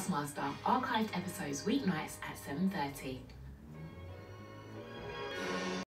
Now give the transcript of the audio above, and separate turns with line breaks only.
Taskmaster, archived episodes weeknights at 7.30.